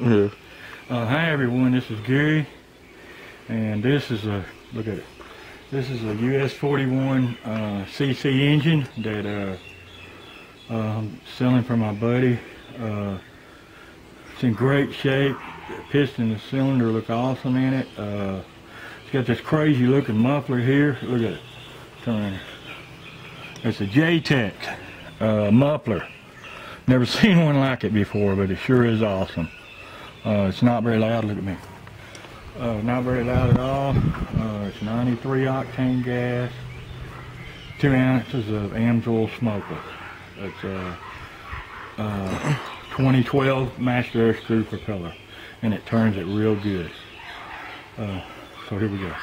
Yeah. Uh, hi everyone, this is Gary, and this is a look at it. This is a US 41 uh, CC engine that uh, I'm selling for my buddy. Uh, it's in great shape. The piston and cylinder look awesome in it. Uh, it's got this crazy looking muffler here. Look at it. Turn. It's a JTEC uh, muffler. Never seen one like it before, but it sure is awesome. Uh, it's not very loud. Look at me. Uh, not very loud at all. Uh, it's 93 octane gas. Two ounces of Amsoil smoker. It's a, uh 2012 Master Airscrew propeller, and it turns it real good. Uh, so here we go.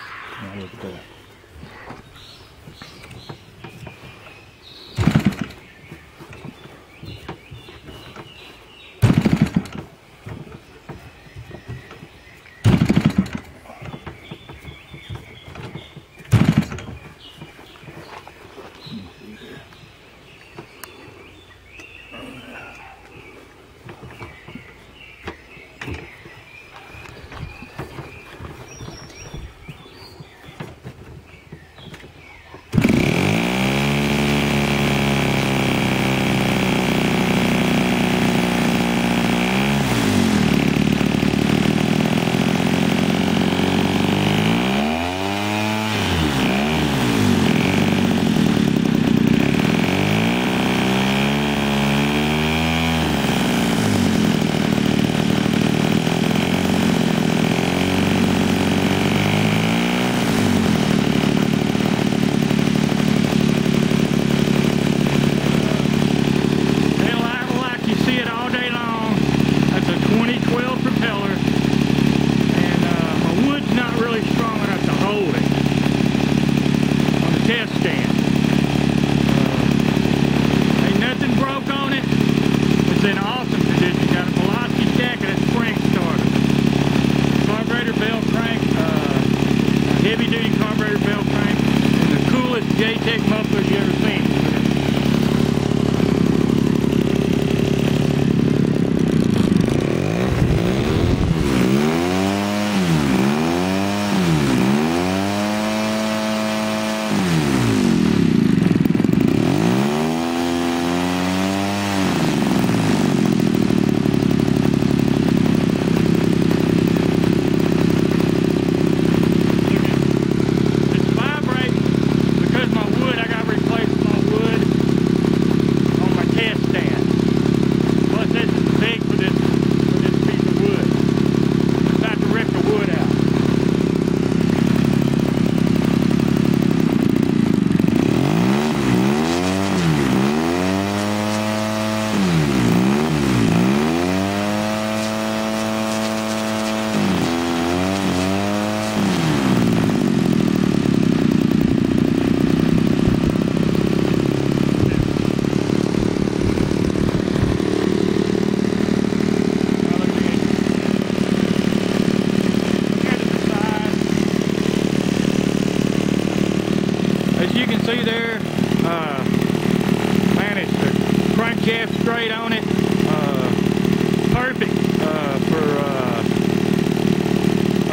See there, uh, man, it's the crankshaft straight on it. Uh, perfect uh, for uh,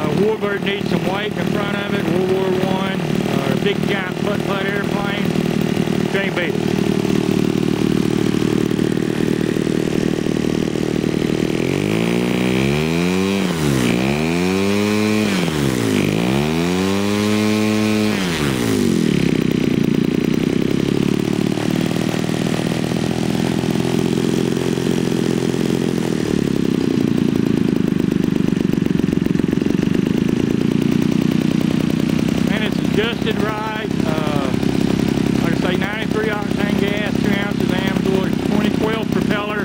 uh, Warbird needs some weight in front of it. World War One, uh, big giant putt-putt airplane. Can't. and it's adjusted right. Uh, like I say, 93 octane gas, 2 ounces Amsoil, 2012 propeller,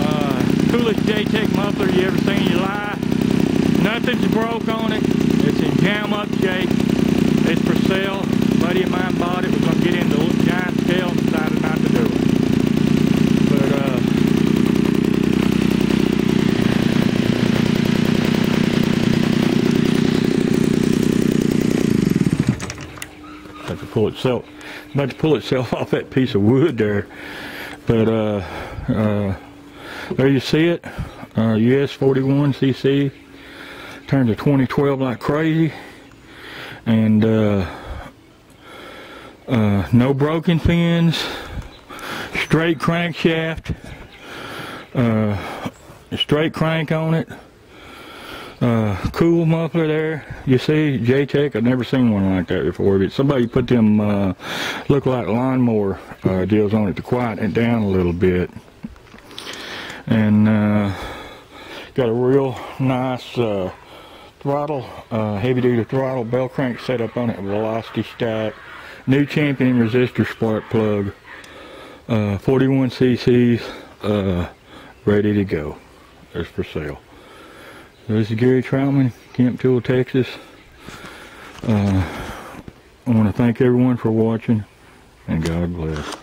uh, coolest JTEC muffler you ever seen in your life. Nothing's broke on it. It's in jam up shape. It's for sale. A buddy of mine bought it. We're gonna get into a giant scale and decided not to do it. But uh, about to pull itself about to pull itself off that piece of wood there but uh uh there you see it uh, US 41cc. Turned to 2012 like crazy. And uh, uh, no broken fins. Straight crankshaft. Uh, straight crank on it. Uh, cool muffler there. You see, J-Tech, I've never seen one like that before. But somebody put them, uh, look like lawnmower deals on it to quiet it down a little bit. And uh, got a real nice uh, throttle, uh, heavy duty throttle, bell crank setup on it, velocity stack. New Champion resistor spark plug. Uh, 41 cc's, uh, ready to go. There's for sale. This is Gary Troutman, Camp Tool, Texas. Uh, I want to thank everyone for watching, and God bless.